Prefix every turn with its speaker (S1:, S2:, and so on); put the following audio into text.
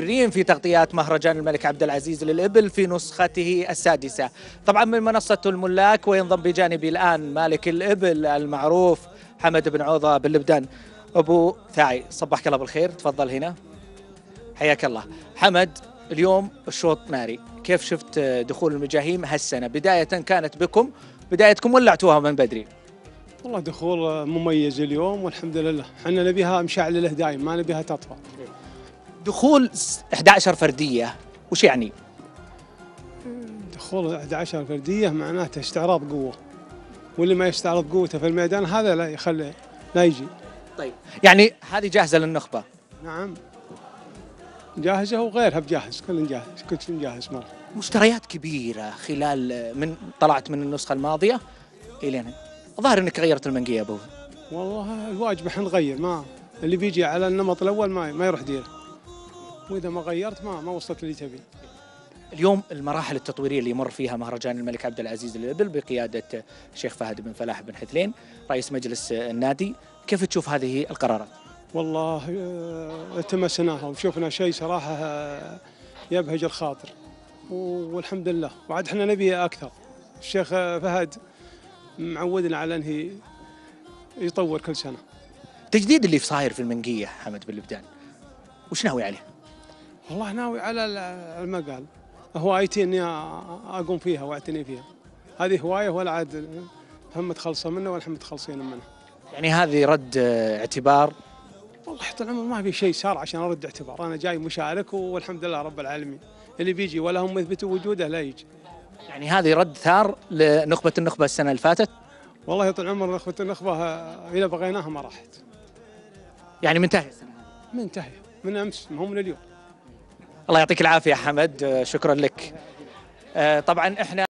S1: مستمرين في تغطيات مهرجان الملك عبد العزيز للإبل في نسخته السادسة. طبعا من منصة الملاك وينضم بجانبي الآن مالك الإبل المعروف حمد بن عوضة بن لبدان أبو ثاعي صبحك الله بالخير. تفضل هنا. حياك الله. حمد اليوم الشوط ناري. كيف شفت دخول المجاهيم هالسنة؟ بداية كانت بكم؟ بدايتكم ولعتوها من بدري.
S2: والله دخول مميز اليوم والحمد لله. إحنا نبيها مشعللة دايم ما نبيها تطفى
S1: دخول 11 فردية وش يعني؟
S2: دخول 11 فردية معناته استعراض قوة. واللي ما يستعرض قوته في الميدان هذا لا يخلي لا يجي.
S1: طيب يعني هذه جاهزة للنخبة؟
S2: نعم. جاهزة وغيرها بجاهز كل جاهز كل شيء جاهز مرة.
S1: مشتريات كبيرة خلال من طلعت من النسخة الماضية إلين الظاهر إنك غيرت المنقية أبو.
S2: والله الواجب إحنا نغير ما اللي بيجي على النمط الأول ما ما يروح ديره. وإذا ما غيرت ما ما وصلت اللي تبي.
S1: اليوم المراحل التطويرية اللي يمر فيها مهرجان الملك عبد العزيز للإبل بقيادة الشيخ فهد بن فلاح بن حثلين رئيس مجلس النادي. كيف تشوف هذه القرارات؟
S2: والله آه، التمسناها وشفنا شيء صراحة آه، يبهج الخاطر. والحمد لله. وعاد إحنا نبي أكثر. الشيخ آه، فهد معودنا على إنه يطور كل سنة.
S1: التجديد اللي صاير في المنقية حمد بن لبدان وش ناوي عليه؟
S2: والله ناوي على ال- المقال. هوايتي اني أقوم فيها وأعتني فيها. هذه هواية ولا عاد هم متخلصه منه ولا هم متخلصين منه
S1: يعني هذه رد اعتبار؟
S2: والله طول العمر ما في شيء صار عشان أرد اعتبار. أنا جاي مشارك والحمد لله رب العالمين. اللي بيجي ولا هم يثبتوا وجوده لا يجي.
S1: يعني هذه رد ثار لنخبة النخبة السنة اللي فاتت؟
S2: والله طول العمر نخبة النخبة إذا بغيناها ما راحت.
S1: يعني منتهية السنة هذه.
S2: منتهية. من أمس ما هو من اليوم.
S1: الله يعطيك العافية حمد. آه، شكرا لك. آه، طبعا إحنا